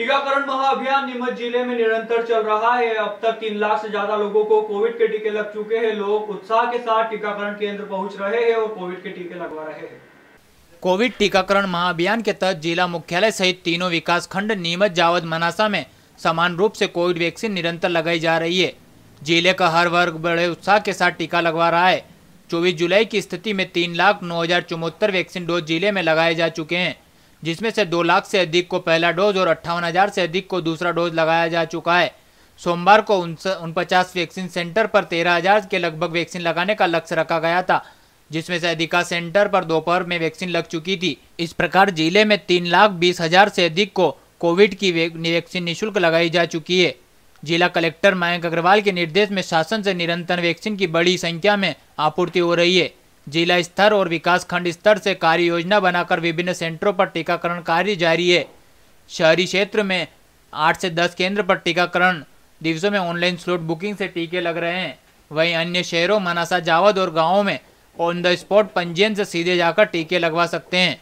टीकाकरण महाअभियान नीमच ज़िले में निरंतर चल रहा है। अब तक तीन लाख से ज़्यादा लोगों को कोविड के टीके लग चुके हैं। लोग उत्साह के साथ टीकाकरण केंद्र पहुँच रहे हैं और कोविड के टीके लगवा रहे हैं। कोविड टीकाकरण महाअभियान के तहत जिला मुख्यालय सहित तीनों विकास खंड नीमच, जावद, मनासा में समान रूप से कोविड वैक्सीन निरंतर लगाई जा रही है। ज़िले का हर वर्ग बड़े उत्साह के साथ टीका लगवा रहा है। 24 जुलाई की स्थिति में तीन लाख नौ हज़ार चौहत्तर वैक्सीन डोज ज़िले में लगाए जा चुके हैं। जिसमें से दो लाख से अधिक को पहला डोज और अट्ठावन हज़ार से अधिक को दूसरा डोज लगाया जा चुका है। सोमवार को उनपचास वैक्सीन सेंटर पर तेरह हज़ार के लगभग वैक्सीन लगाने का लक्ष्य रखा गया था, जिसमें से अधिका सेंटर पर दोपहर में वैक्सीन लग चुकी थी। इस प्रकार ज़िले में तीन लाख बीस हज़ार से अधिक को कोविड की वैक्सीन निःशुल्क लगाई जा चुकी है। जिला कलेक्टर मयंक अग्रवाल के निर्देश में शासन से निरंतर वैक्सीन की बड़ी संख्या में आपूर्ति हो रही है। जिला स्तर और विकास खंड स्तर से कार्य योजना बनाकर विभिन्न सेंटरों पर टीकाकरण कार्य जारी है। शहरी क्षेत्र में आठ से दस केंद्र पर टीकाकरण दिवसों में ऑनलाइन स्लॉट बुकिंग से टीके लग रहे हैं। वहीं अन्य शहरों, मनासा, जावद और गाँवों में ऑन द स्पॉट पंजीयन से सीधे जाकर टीके लगवा सकते हैं।